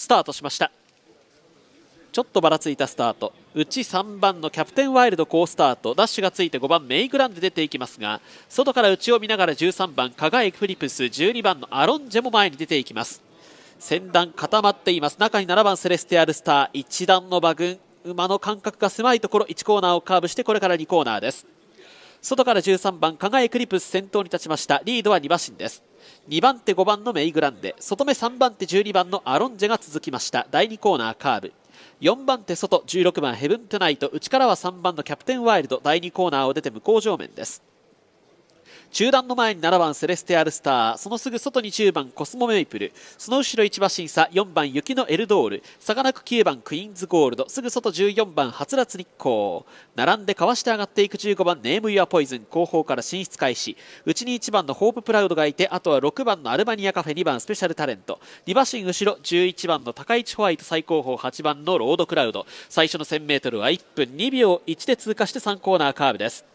スタートしました。ちょっとばらついたスタート。内3番のキャプテンワイルド好スタート。ダッシュがついて5番メイグランで出ていきますが外から内を見ながら13番カガエクリプス12番のアロンジェも前に出ていきます。先団固まっています。中に7番セレスティアルスター1段の馬群。馬の間隔が狭いところ1コーナーをカーブしてこれから2コーナーです。外から13番カガエクリプス先頭に立ちました。リードは2馬身です。2番手5番のメイグランデ外目3番手12番のアロンジェが続きました。第2コーナーカーブ。4番手外16番ヘブントゥナイト。内からは3番のキャプテンワイルド。第2コーナーを出て向こう上面です。中段の前に7番セレステアルスターそのすぐ外に10番コスモメイプルその後ろ1馬審査4番雪のエルドール差がなく9番クイーンズゴールドすぐ外14番はつらつ日光並んでかわして上がっていく15番ネーム・ユア・ポイズン後方から進出開始内に1番のホープ・プラウドがいてあとは6番のアルバニアカフェ2番スペシャルタレント2馬身後ろ11番の高市ホワイト最高峰8番のロードクラウド最初の 1000m は1分2秒1で通過して3コーナーカーブです。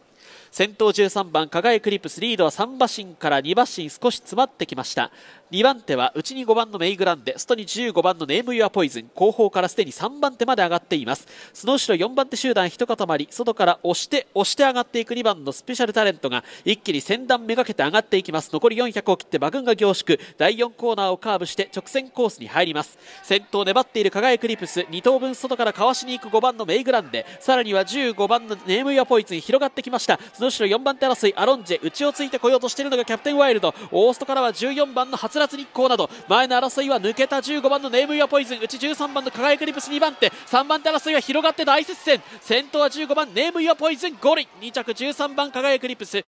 先頭13番輝クリプスリードは3馬身から2馬身少し詰まってきました。2番手は内に5番のメイグランデ外に15番のネーム・ユア・ポイズン。後方からすでに3番手まで上がっています。その後ろ4番手集団一塊外から押して押して上がっていく2番のスペシャルタレントが一気に先段めがけて上がっていきます。残り400を切って馬群が凝縮。第4コーナーをカーブして直線コースに入ります。先頭粘っている輝クリプス2頭分外からかわしに行く5番のメイグランデ。さらには15番のネーム・ユア・ポイズン広がってきました。その後ろ4番手争いアロンジェ内をついてこようとしているのがキャプテンワイルド。オーストからは14番のはつらつ日光など前の争いは抜けた15番のネーム・イア・ポイズン。うち13番の輝クリプス2番手。3番手争いは広がって大接戦。先頭は15番ネーム・イア・ポイズンゴリ。2着13番輝クリプス。